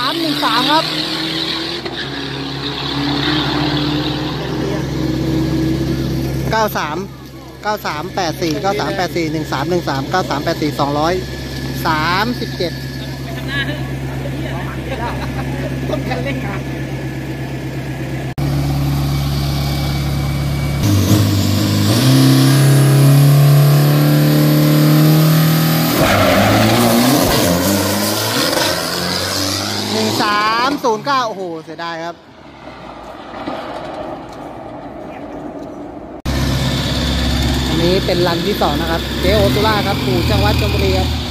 ามหนึ่งสามครับเก้าสามเก้าสามแปดสี่เก้าสามแปดสี่หนึ่งสามหนึ่งสามเก้าสามแปดสี่สองร้อยสามสิบเจ็ดต้นแค่เล่นงาน หนึ่งสามศูนย์เก้าโอ้โห เสียดายครับอันนี้เป็นรันที่สองนะครับ เจโอตุล่าครับปู่จังหวัดชลบุรีครับ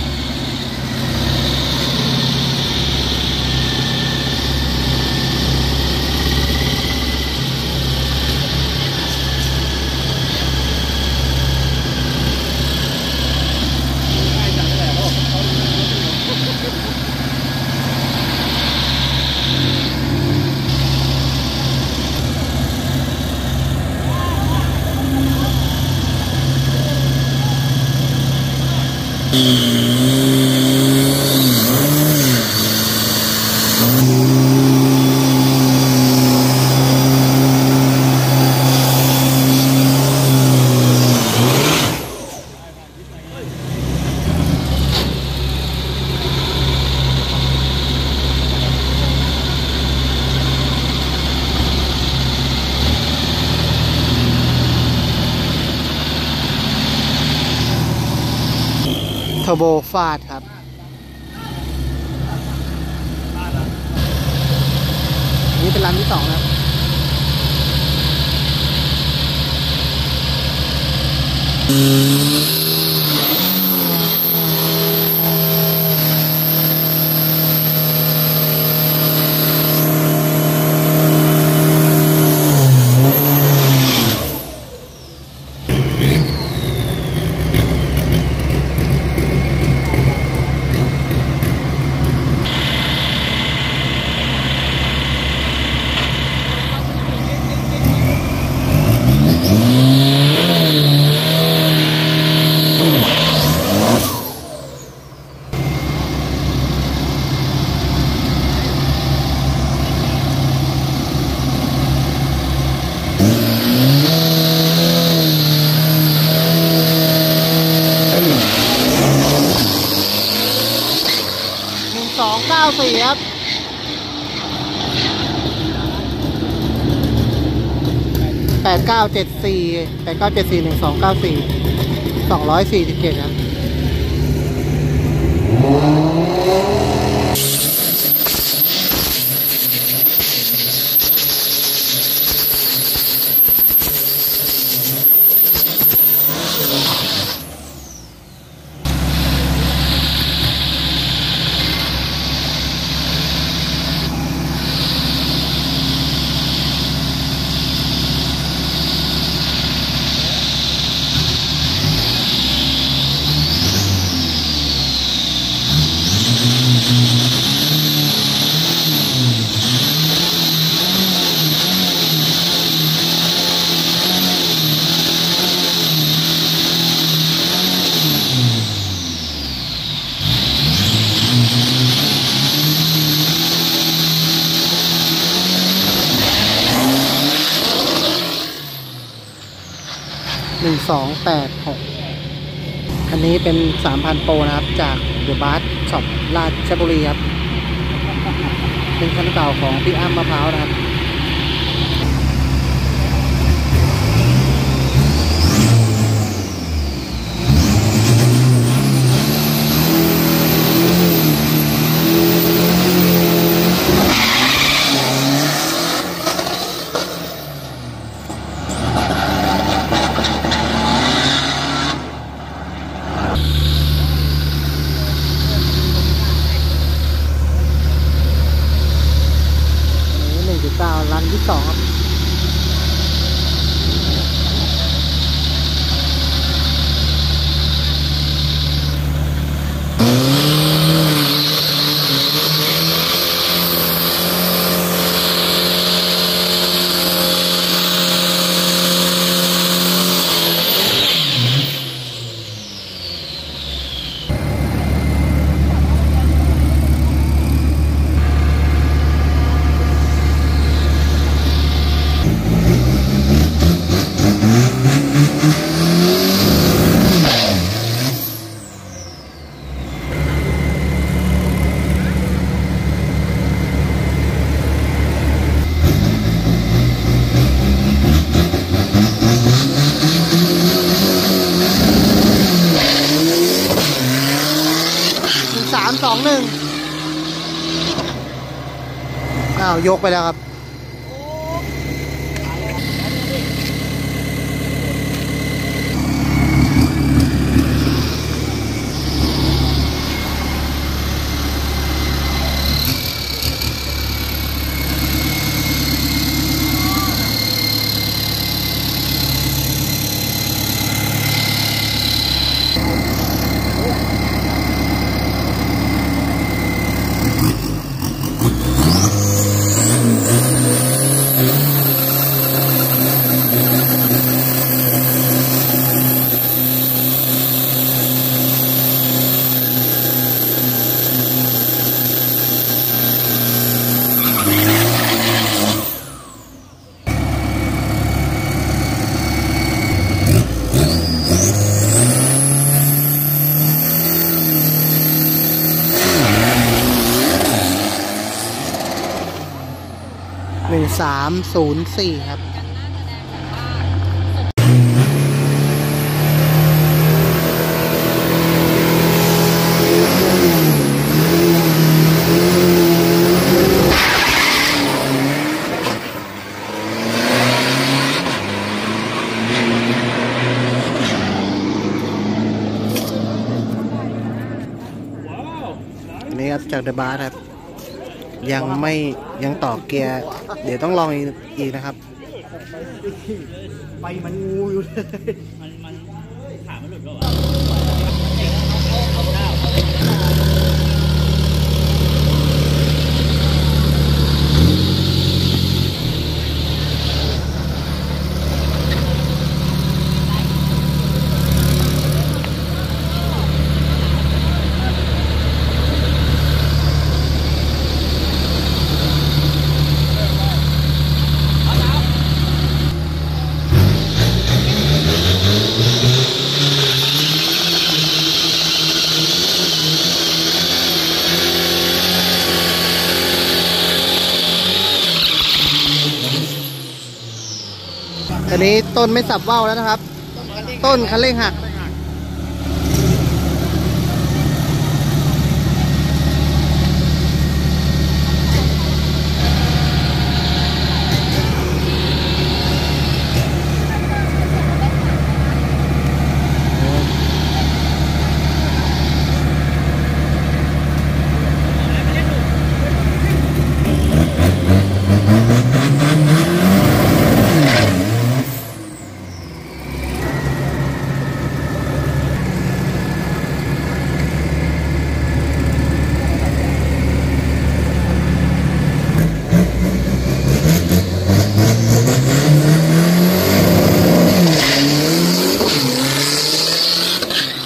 เอร์โบฟาดครับนี่เป็นรันที่สองครับหนึ่ง สี่ครับแปดเก้าเจ็ดสี่แปดเก้าเจ็ดสี่หนึ่งสองเก้าสี่สองร้อยสี่สิบเจ็ดครับ สองแปดหกคันนี้เป็นสามพันโปรนะครับ จากเดอะบาร์ช็อปราชบุรีครับ เป็นคันเก่าของพี่อ้ำมะพร้าวนะครับ อันนี้หนึ่งจุดเก้า องหนึ่ง อ้าวยกไปแล้วครับ สามศูนย์สี่ครับนนี้ครับจากเดอะบาร์ครับ ยังไม่ยังต่อเกียร์ เดี๋ยวต้องลองอีกนะครับ ไปมันงูอยู่เลย นนี้ต้นไม่สับว่าวแล้วนะครับ ต้นคันเร่งหัก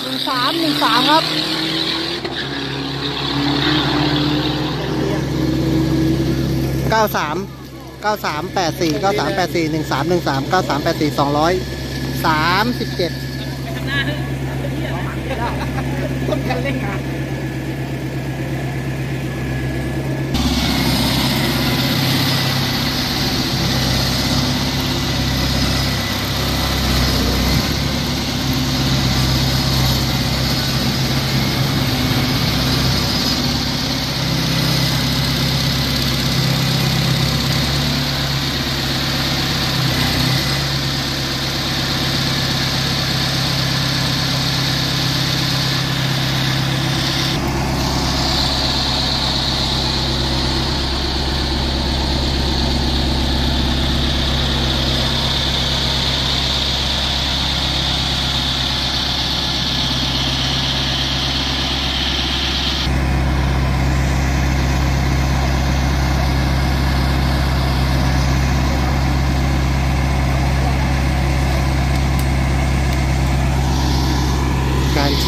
หนึ่งสามหนึ่งสามครับ เก้าสามเก้าสามแปดสี่เก้าสามแปดสี่หนึ่งสามหนึ่งสามเก้าสามแปดสี่สองร้อยสามสิบเจ็ดต้นคันเร่งงาน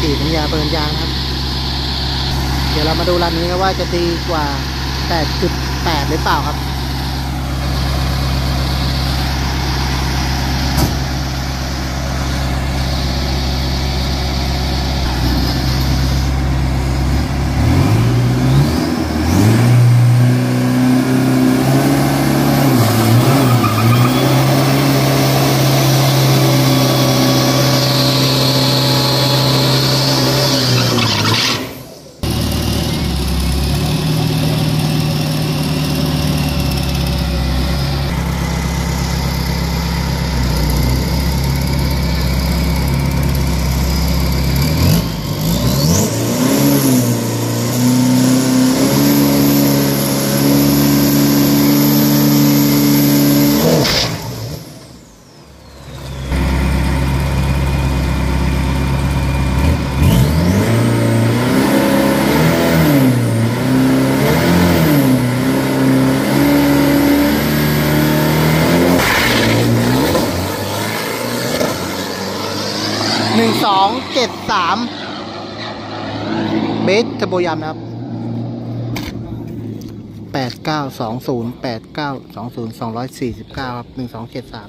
ฉีดน้ำยาเบิร์นยางครับ เดี๋ยวเรามาดูรันนี้ครับว่าจะดีกว่า 8.8 หรือเปล่าครับ สองเจ็ดสามเบสทะโบยามนะครับแปดเก้าสองศูนย์แปดเก้าสองศูนย์สองร้อยสี่สิบเก้าครับหนึ่งสองเจ็ดสาม